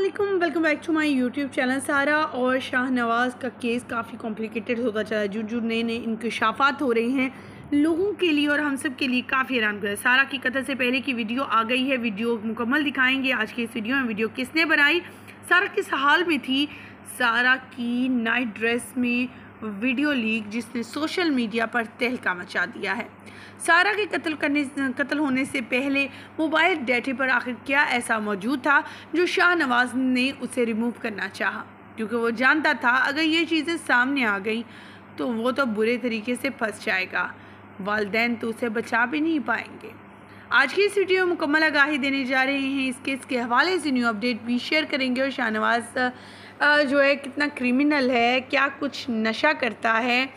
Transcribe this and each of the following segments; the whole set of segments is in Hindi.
वालेकुम welcome back to my YouTube channel Sara और शाहनवाज़ का केस काफ़ी कॉम्प्लिकेटेड होता चला जो जो नए नए इंकशाफात हो रहे हैं लोगों के लिए और हम सब के लिए काफ़ी हैरान कर सारा की कतल से पहले की वीडियो आ गई है वीडियो मुकम्मल दिखाएँगे। आज की इस वीडियो में वीडियो किसने बनाई? सारा किस हाल में थी। सारा की नाइट ड्रेस में वीडियो लीक जिसने सोशल मीडिया पर तहलका मचा दिया है। सारा के कत्ल करने, कत्ल होने से पहले मोबाइल डेटे पर आखिर क्या ऐसा मौजूद था जो शाह नवाज़ ने उसे रिमूव करना चाहा? क्योंकि वो जानता था, अगर ये चीज़ें सामने आ गई तो वो तो बुरे तरीके से फंस जाएगा। वालदेन तो उसे बचा भी नहीं पाएँगे। आज की इस वीडियो में मुकम्मल आगाही देने जा रहे हैं। इस केस के हवाले से न्यू अपडेट भी शेयर करेंगे और शाहनवाज जो है, कितना क्रिमिनल है, क्या कुछ नशा करता है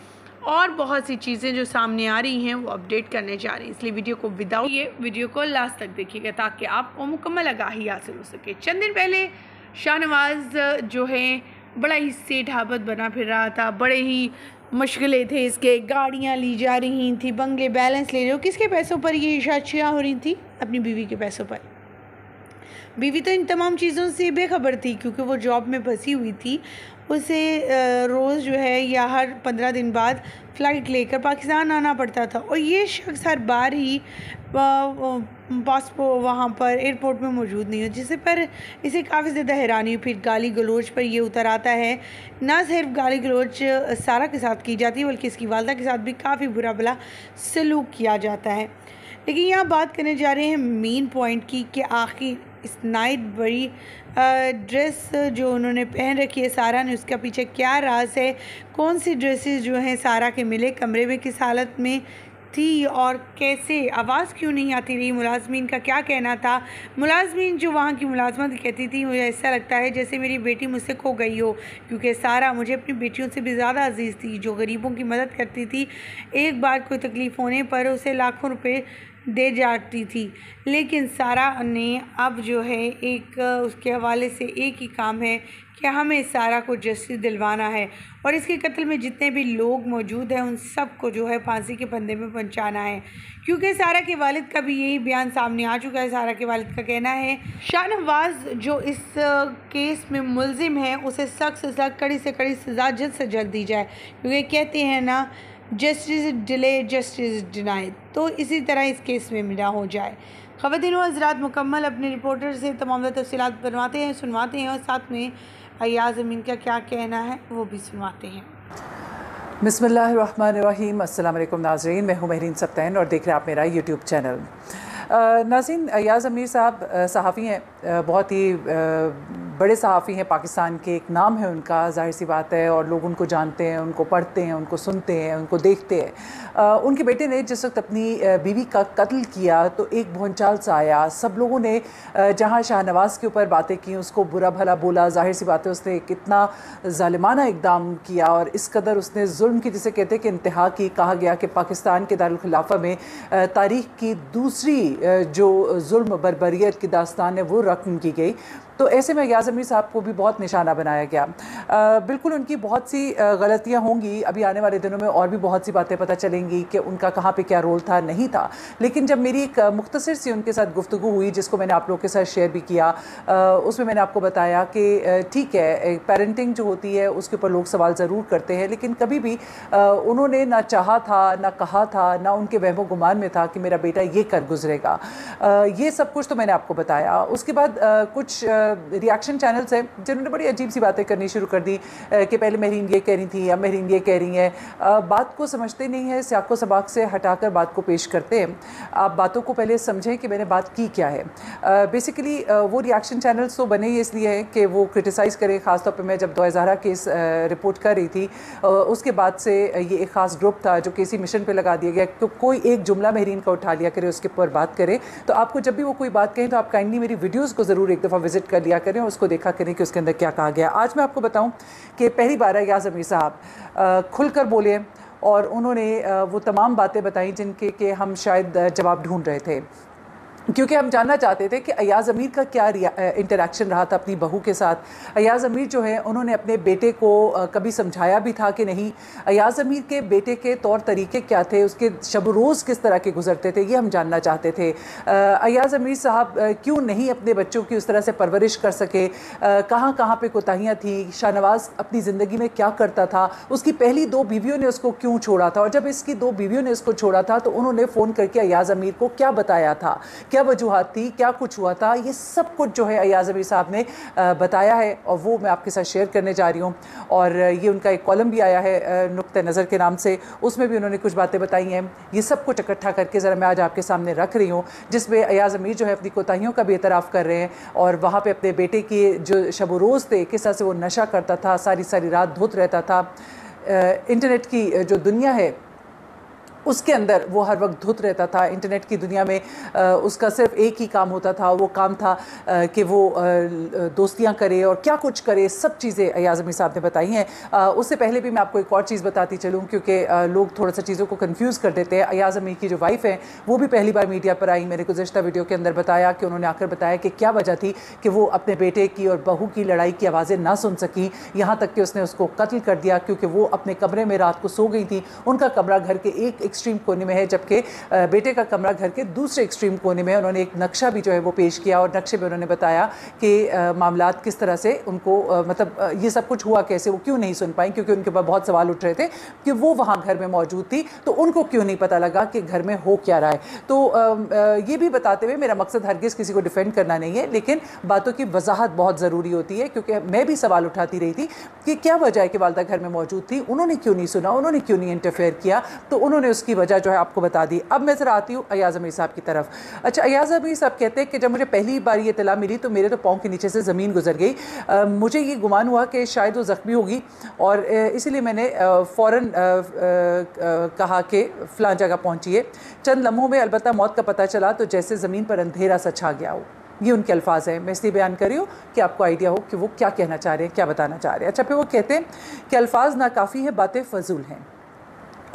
और बहुत सी चीज़ें जो सामने आ रही हैं, वो अपडेट करने जा रही हैं। इसलिए वीडियो को विदाउट ये वीडियो को लास्ट तक देखिएगा, ताकि आपको मुकम्मल आगाही हासिल हो सके। चंद दिन पहले शाहनवाज जो है, बड़ा ही सेठ हाबत बना फिर रहा था। बड़े ही मुश्किलें थे इसके। गाड़ियाँ ली जा रही थी, बंगले बैलेंस ले रहे हो। किसके पैसों पर ये इशाचियाँ हो रही थी? अपनी बीवी के पैसों पर। बीवी तो इन तमाम चीज़ों से बेखबर थी क्योंकि वो जॉब में फंसी हुई थी। उसे रोज़ जो है या हर पंद्रह दिन बाद फ़्लाइट लेकर पाकिस्तान आना पड़ता था। और ये शख्स हर बार ही पासपोर्ट वहाँ पर एयरपोर्ट में मौजूद नहीं हो जिससे पर इसे काफ़ी ज़्यादा हैरानी फिर गाली गलोच पर ये उतर आता है। ना सिर्फ़ गाली गलोच सारा के साथ की जाती है, बल्कि इसकी वालदा के साथ भी काफ़ी बुरा भला सलूक किया जाता है। लेकिन यहाँ बात करने जा रहे हैं मेन पॉइंट की कि आखिर नाइट बड़ी ड्रेस जो उन्होंने पहन रखी है, सारा ने उसका पीछे क्या राज है, कौन सी ड्रेसेस जो हैं सारा के मिले कमरे में, किस हालत में थी और कैसे? आवाज़ क्यों नहीं आती रही? मुलाजमीन का क्या कहना था? मुलाजमीन जो वहाँ की मुलाजमत कहती थी, मुझे ऐसा लगता है जैसे मेरी बेटी मुझसे खो गई हो, क्योंकि सारा मुझे अपनी बेटियों से भी ज़्यादा अज़ीज़ थी, जो गरीबों की मदद करती थी, एक बार कोई तकलीफ़ होने पर उसे लाखों रुपये दे जाती थी। लेकिन सारा ने अब जो है एक, उसके हवाले से एक ही काम है कि हमें सारा को जस्टिस दिलवाना है और इसके कत्ल में जितने भी लोग मौजूद हैं, उन सबको जो है फांसी के फंदे में पहुंचाना है। क्योंकि सारा के वालिद का भी यही बयान सामने आ चुका है, सारा के वालिद का कहना है, शाहनवाज जो इस केस में मुलजिम है, उसे सख्त से सख्त, कड़ी से कड़ी सज़ा, जल्द से जल्द दी जाए। क्योंकि कहते हैं ना जस्टिस डिले जस्टिस डिनाइड तो इसी तरह इस केस में मिला हो जाए। ख़वान हजरात मुकम्मल अपने रिपोर्टर से तमाम तफसी बनवाते हैं, सुनवाते हैं और साथ में अयाज अमीन का क्या कहना है, वो भी सुनवाते हैं। बसमीम अल्लाम नाजरीन, मैं हूँ महरीन सप्तैन और देख रहे हैं आप मेरा यूट्यूब चैनल। नाजिन अयाज़ अमीर साहब सहाफ़ी हैं बहुत ही बड़े सहाफ़ी हैं, पाकिस्तान के एक नाम है उनका, ज़ाहिर सी बात है, और लोग उनको जानते हैं, उनको पढ़ते हैं, उनको सुनते हैं, उनको देखते हैं। उनके बेटे ने जिस वक्त अपनी बीवी का कत्ल किया तो एक भोंचाल सा आया। सब लोगों ने जहाँ शाहनवाज़ के ऊपर बातें की, उसको बुरा भला बोला। ज़ाहिर सी बात है, उसने कितना ालिमाना इकदाम किया, और इस कदर उसने जुल्म की, जिसे कहते हैं कि इंतहा की, कहा गया कि पाकिस्तान के दारखिलाफ़ा में तारीख की दूसरी जो जुल्म बरबरीत की दास्तान है वो रकम की गई। तो ऐसे में याज अमीर साहब को भी बहुत निशाना बनाया गया। आ, बिल्कुल उनकी बहुत सी गलतियाँ होंगी। अभी आने वाले दिनों में और भी बहुत सी बातें पता चलेंगी कि उनका कहाँ पे क्या रोल था नहीं था। लेकिन जब मेरी एक मुख्तर सी उनके साथ गुफ्तु हुई जिसको मैंने आप लोगों के साथ शेयर भी किया उसमें मैंने आपको बताया कि ठीक है पेरेंटिंग जो होती है उसके ऊपर लोग सवाल ज़रूर करते हैं। लेकिन कभी भी उन्होंने ना चाहा था ना कहा था ना उनके वहमो गुमान में था कि मेरा बेटा ये कर गुजरेगा। ये सब कुछ तो मैंने आपको बताया। उसके बाद कुछ रिएक्शन चैनल्स हैं जिन्होंने बड़ी अजीब सी बातें करनी शुरू कर दी कि पहले महरीन ये कह रही थी या महरीन ये कह रही हैं। बात को समझते नहीं है, सियाको सबाक से हटाकर बात को पेश करते हैं। आप बातों को पहले समझें कि मैंने बात की क्या है। बेसिकली वो रिएक्शन चैनल्स तो बने ही इसलिए हैं कि वो क्रिटिसाइज़ करें, ख़ासतौर पर मैं जब दो हज़ारा केस रिपोर्ट कर रही थी उसके बाद से ये एक ख़ास ग्रुप था जो केसी मिशन पर लगा दिया गया तो कोई एक जुमला महरीन का उठा लिया करे, उसके ऊपर बात करें। तो आपको जब भी वो कोई बात कहें तो आप काइंडली मेरी वीडियोज़ को ज़रूर एक दफ़ा विज़िट कर लिया करें उसको देखा करें कि उसके अंदर क्या कहा गया। आज मैं आपको बताऊँ कि पहली बार याज अमीर साहब खुलकर बोले और उन्होंने वो तमाम बातें बताई जिनके के हम शायद जवाब ढूंढ रहे थे। क्योंकि हम जानना चाहते थे कि अयाज़ अमीर का क्या इंटरेक्शन रहा था अपनी बहू के साथ। अयाज़ अमीर जो है, उन्होंने अपने बेटे को कभी समझाया भी था कि नहीं। अयाज़ अमीर के बेटे के तौर तरीके क्या थे? उसके शब रोज़ किस तरह के गुजरते थे, ये हम जानना चाहते थे। अयाज़ अमीर साहब क्यों नहीं अपने बच्चों की उस तरह से परवरिश कर सके? कहाँ कहाँ पर कोताहियाँ थी? शाहनवाज़ अपनी ज़िंदगी में क्या करता था? उसकी पहली दो बीवियों ने उसको क्यों छोड़ा था? और जब इसकी दो बीवियों ने उसको छोड़ा था तो उन्होंने फ़ोन करके अयाज़ अमीर को क्या बताया था? क्या वजूहत थी, क्या कुछ हुआ था, ये सब कुछ जो है अयाज अभी साहब ने बताया है और वो मैं आपके साथ शेयर करने जा रही हूँ। और ये उनका एक कॉलम भी आया है नुक़ नज़र के नाम से। उसमें भी उन्होंने कुछ बातें बताई हैं। ये सब कुछ इकट्ठा करके ज़रा मैं आज आपके सामने रख रही हूँ जिसमें अयाज अमीर जो है अपनी कोताहियों का भी एतराफ़ कर रहे हैं और वहाँ पर अपने बेटे के जो शब रोज़ थे, किस तरह से वो नशा करता था, सारी सारी रात धुत रहता था। इंटरनेट की जो दुनिया है उसके अंदर वो हर वक्त धुत रहता था। इंटरनेट की दुनिया में उसका सिर्फ़ एक ही काम होता था, वो काम था कि वो दोस्तियाँ करे और क्या कुछ करे, सब चीज़ें अयाज़मी साहब ने बताई हैं। उससे पहले भी मैं आपको एक और चीज़ बताती चलूँ, क्योंकि लोग थोड़ा सा चीज़ों को कन्फ्यूज़ कर देते हैं। अयाज अयाज़मी की जो वाइफ है, वो भी पहली बार मीडिया पर आई, मैंने गुजशत वीडियो के अंदर बताया कि उन्होंने आकर बताया कि क्या वजह थी कि वो अपने बेटे की और बहू की लड़ाई की आवाज़ें ना सुन सकी। यहाँ तक कि उसने उसको कत्ल कर दिया, क्योंकि वो अपने कमरे में रात को सो गई थी। उनका कमरा घर के एक एक्सट्रीम कोने में है, जबकि बेटे का कमरा घर के दूसरे एक्सट्रीम कोने में उन्होंने एक नक्शा भी जो है वो पेश किया और नक्शे में उन्होंने बताया कि मामला किस तरह से उनको मतलब ये सब कुछ हुआ कैसे, वो क्यों नहीं सुन पाई, क्योंकि उनके ऊपर बहुत सवाल उठ रहे थे कि वो वहाँ घर में मौजूद थी तो उनको क्यों नहीं पता लगा कि घर में हो क्या रहा है। तो ये भी बताते हुए मेरा मकसद हरगिज़ किसी को डिफेंड करना नहीं है, लेकिन बातों की वजाहत बहुत ज़रूरी होती है, क्योंकि मैं भी सवाल उठाती रही थी कि क्या वजह है कि वालदा घर में मौजूद थी, उन्होंने क्यों नहीं सुना, उन्होंने क्यों नहीं इंटरफेयर किया तो उन्होंने उसकी वजह जो है आपको बता दी। अब मैं ज़रा आती हूँ अयाज़ अमीर साहब की तरफ़। अच्छा अयाज़ अमीर साहब कहते हैं कि जब मुझे पहली बार ये इतला मिली तो मेरे तो पाँव के नीचे से ज़मीन गुजर गई। आ, मुझे ये गुमान हुआ कि शायद वो ज़ख्मी होगी और इसीलिए मैंने फ़ौर कहा कि फ़लाँ जगह पहुँचिए चंद लम्हों में अलबत् मौत का पता चला तो जैसे ज़मीन पर अंधेरा सा छा गया हो। ये उनके अल्फाज हैं। मैं इसलिए बयान कर रही हूँ कि आपको आइडिया हो कि वो क्या कहना चाह रहे हैं क्या बताना चाह रहे हैं। अच्छा फिर वो कहते हैं कि अल्फाज नाकाफ़ी है बातें फजूल हैं।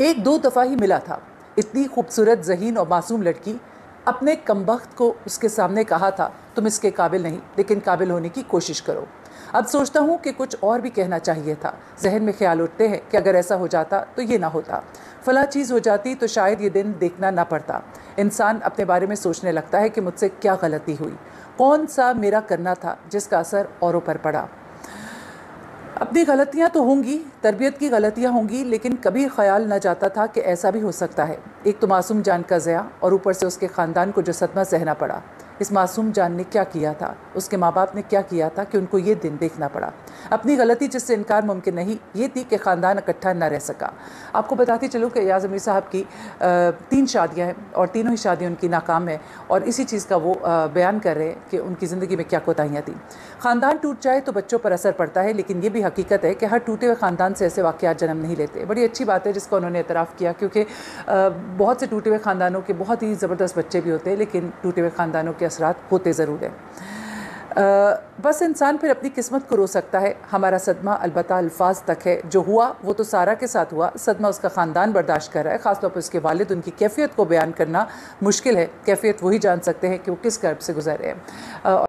एक दो दफ़ा ही मिला था। इतनी खूबसूरत, जहीन और मासूम लड़की अपने कमबख्त को उसके सामने कहा था, तुम इसके काबिल नहीं, लेकिन काबिल होने की कोशिश करो। अब सोचता हूँ कि कुछ और भी कहना चाहिए था। जहन में ख्याल उठते हैं कि अगर ऐसा हो जाता तो ये ना होता। फला चीज़ हो जाती तो शायद ये दिन देखना ना पड़ता। इंसान अपने बारे में सोचने लगता है कि मुझसे क्या गलती हुई। कौन सा मेरा करना था, जिसका असर औरों पर पड़ा? अपनी गलतियाँ तो होंगी, तरबियत की गलतियाँ होंगी, लेकिन कभी ख्याल न जाता था कि ऐसा भी हो सकता है। एक तो मासूम जान का ज़या और ऊपर से उसके ख़ानदान को जो सदमा सहना पड़ा। इस मासूम जान ने क्या किया था? उसके माँ बाप ने क्या किया था कि उनको ये दिन देखना पड़ा? अपनी गलती जिससे इनकार मुमकिन नहीं, ये थी कि ख़ानदान इकट्ठा न रह सका। आपको बताती चलूँ कि एयाज़ अमीर साहब की तीन शादियाँ हैं और तीनों ही शादियाँ उनकी नाकाम है और इसी चीज़ का वो बयान कर रहे हैं कि उनकी ज़िंदगी में क्या कोताहियाँ थी। ख़ानदान टूट जाए तो बच्चों पर असर पड़ता है, लेकिन ये भी हकीकत है कि हर टूटे हुए ख़ानदान से ऐसे वाक़ात जन्म नहीं लेते। बड़ी अच्छी बात है जिसका उन्होंने एतराफ़ किया, क्योंकि बहुत से टूटे हुए ख़ानदानों के बहुत ही ज़बरदस्त बच्चे भी होते हैं, लेकिन टूटे हुए ख़ानदानों के असरा होते ज़रूर हैं। बस इंसान फिर अपनी किस्मत को रो सकता है। हमारा सदमा अलबत् अल्फाज तक है। जो हुआ, वो तो सारा के साथ हुआ। सदमा उसका ख़ानदान बर्दाश्त कर रहा है। ख़ासतौर पर उसके वालिद, उनकी कैफियत को बयान करना मुश्किल है। कैफियत वही जान सकते हैं कि वो किस कर्ब से गुजर रहे हैं।